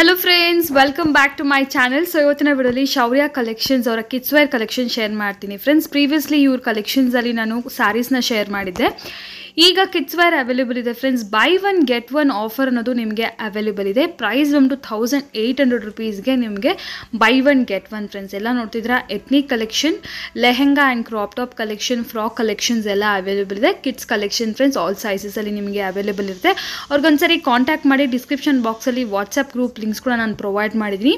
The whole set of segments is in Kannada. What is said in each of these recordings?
Hello friends welcome back to my channel so ಇವತ್ತಿನ ವಿಡಿಯೋಲಿ ಶೌರ್ಯ ಕಲೆಕ್ಷನ್ಸ್ ಅವರ ಕಿಡ್ಸ್ ವೇರ್ ಕಲೆಕ್ಷನ್ ಶೇರ್ ಮಾಡ್ತೀನಿ. ಫ್ರೆಂಡ್ಸ್ ಪ್ರೀವಿಯಸ್ಲಿ ಇವ್ರ ಕಲೆಕ್ಷನ್ಸಲ್ಲಿ ನಾನು ಸ್ಯಾರೀಸ್ನ ಶೇರ್ ಮಾಡಿದ್ದೆ. ಈಗ ಕಿಡ್ಸ್ ವೇರ್ ಅವೈಲೇಬಲ್ ಇದೆ. Friends buy one get one offer ಅನ್ನೋದು ನಿಮಗೆ ಅವೈಲೇಬಲ್ ಇದೆ. ಪ್ರೈಸ್ ಬಂದು ಥೌಸಂಡ್ ಏಯ್ಟ್ ಹಂಡ್ರೆಡ್ ರುಪೀಸ್ಗೆ ನಿಮಗೆ buy one get one friends ಎಲ್ಲ ನೋಡ್ತಿದ್ರ ethnic collection lehenga and crop top collection frock collections ಎಲ್ಲ ಅವೈಲೇಬಲ್ ಇದೆ. ಕಿಡ್ಸ್ ಕಲೆಕ್ಷನ್ ಫ್ರೆಂಡ್ಸ್ ಆಲ್ ಸೈಜಸಲ್ಲಿ ನಿಮಗೆ ಅವೈಲೇಬಲ್ ಇರುತ್ತೆ. ಅವ್ರಿಗೊಂದ್ಸರಿ ಕಾಂಟ್ಯಾಕ್ಟ್ ಮಾಡಿ ಡಿಸ್ಕ್ರಿಪ್ಷನ್ ಬಾಕ್ಸಲ್ಲಿ ವಾಟ್ಸಪ್ ಗ್ರೂಪ್ ಲಿಂಕ್ಸ್ ಕೂಡ ನಾನು ಪ್ರೊವೈಡ್ ಮಾಡಿದ್ದೀನಿ.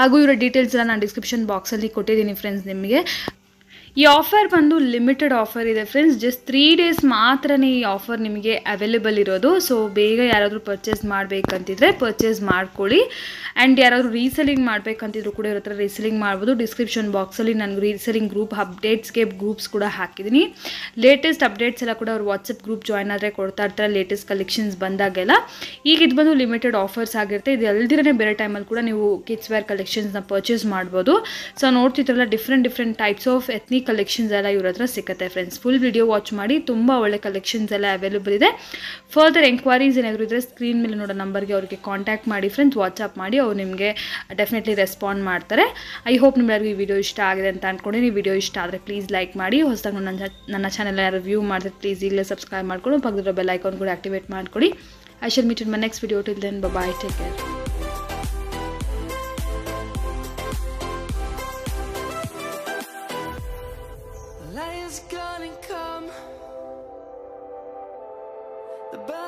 ಹಾಗೂ ಇವರ ಡೀಟೇಲ್ಸ್ ಎಲ್ಲ ನಾನು ಡಿಸ್ಕ್ರಿಪ್ಷನ್ ಬಾಕ್ಸಲ್ಲಿ ಕೊಟ್ಟಿದ್ದೀನಿ ಫ್ರೆಂಡ್ಸ್ ನಿಮಗೆ. ಈ ಆಫರ್ ಬಂದು ಲಿಮಿಟೆಡ್ ಆಫರ್ ಇದೆ ಫ್ರೆಂಡ್ಸ್ ಜಸ್ಟ್ ತ್ರೀ ಡೇಸ್ ಮಾತ್ರನೇ ಈ ಆಫರ್ ನಿಮಗೆ ಅವೈಲೇಬಲ್ ಇರೋದು. ಸೊ ಬೇಗ ಯಾರಾದರೂ ಪರ್ಚೇಸ್ ಮಾಡಬೇಕಂತಿದ್ರೆ ಪರ್ಚೇಸ್ ಮಾಡ್ಕೊಳ್ಳಿ. ಆ್ಯಂಡ್ ಯಾರಾದರೂ ರೀಸೆಲಿಂಗ್ ಮಾಡಬೇಕಂತಿದ್ರು ಕೂಡ ಇರೋ ಥರ ರೀಸೆಲಿಂಗ್ ಮಾಡ್ಬೋದು. ಡಿಸ್ಕ್ರಿಪ್ಷನ್ ಬಾಕ್ಸಲ್ಲಿ ನಾನು ರೀಸೆಲಿಂಗ್ ಗ್ರೂಪ್ ಅಪ್ಡೇಟ್ಸ್ಗೆ ಗ್ರೂಪ್ಸ್ ಕೂಡ ಹಾಕಿದ್ದೀನಿ. ಲೇಟೆಸ್ಟ್ ಅಪ್ಡೇಟ್ಸ್ ಎಲ್ಲ ಕೂಡ ಅವ್ರು ವಾಟ್ಸಪ್ ಗ್ರೂಪ್ ಜಾಯ್ನ್ ಆದರೆ ಕೊಡ್ತಾ ಇರ್ತಾರೆ ಲೇಟೆಸ್ಟ್ ಕಲೆಕ್ಷನ್ಸ್ ಬಂದಾಗೆಲ್ಲ. ಈಗ ಇದು ಬಂದು ಲಿಮಿಟೆಡ್ ಆಫರ್ಸ್ ಆಗಿರುತ್ತೆ. ಇದು ಎಲ್ದಿರೇ ಬೇರೆ ಟೈಮಲ್ಲಿ ಕೂಡ ನೀವು ಕಿಡ್ಸ್ ವೇರ್ ಕಲೆಕ್ಷನ್ಸ್ನ ಪರ್ಚೇಸ್ ಮಾಡ್ಬೋದು. So ನೋಡ್ತಿದ್ರಲ್ಲ different different types of ethnic collections ಎಲ್ಲ ಇವ್ರ ಹತ್ರ ಸಿಕ್ಕತ್ತೆ ಫ್ರೆಂಡ್ಸ್ ಫುಲ್ ವಿಡಿಯೋ ವಾಚ್ ಮಾಡಿ ತುಂಬ ಒಳ್ಳೆ ಕಲೆಕ್ಷನ್ಸ್ ಎಲ್ಲ ಅವೈಲೇಬಲ್ ಇದೆ. ಫರ್ದರ್ ಎಂಕ್ವೈರೀಸ್ ಏನಾದರೂ ಇದ್ರೆ ಸ್ಕ್ರೀನ್ ಮೇಲೆ ನೋಡೋ ನಂಬರ್ಗೆ ಅವರಿಗೆ ಕಾಂಟ್ಯಾಕ್ಟ್ ಮಾಡಿ ಫ್ರೆಂಡ್ಸ್ ವಾಟ್ಸಪ್ ಮಾಡಿ ಅವ್ರು ನಿಮಗೆ ಡೆಫಿನೆಟ್ಲಿ ರೆಸ್ಪಾಂಡ್ ಮಾಡ್ತಾರೆ. ಐ ಹೋಪ್ ನಿಮ್ಮೆಲ್ಲರಿಗೂ ಈ ವಿಡಿಯೋ ಇಷ್ಟ ಆಗಿದೆ ಅಂತ ಅಂದ್ಕೊಂಡು ನೀವು ವಿಡಿಯೋ ಇಷ್ಟ ಆದರೆ ಪ್ಲೀಸ್ ಲೈಕ್ ಮಾಡಿ. ಹೊಸದಾಗಿ ನನ್ನ ನನ್ನ ಚಾನಲ್ ಯಾರು ವ್ಯೂ ಮಾಡಿದ್ರೆ ಪ್ಲೀಸ್ ಈಗಲೇ ಸಬ್ಸ್ಕ್ರೈಬ್ ಮಾಡ್ಕೊಂಡು ಪಕ್ಕದ ಬೆಲ್ ಐಕಾನ್ ಕೂಡ ಆಕ್ಟಿವೇಟ್ ಮಾಡ್ಕೊಡಿ. I shall meet in my next video till then bye take care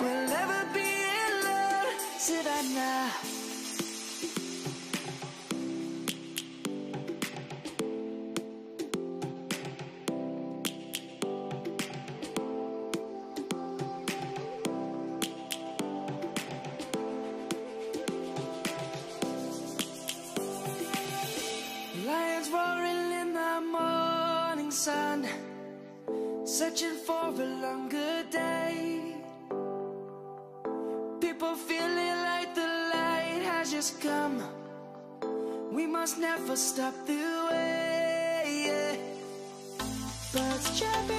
We'll never be alone, Savannah. Lions roaring in the morning sun, searching for a longer day. Just come. We must never stop the way. Birds chirping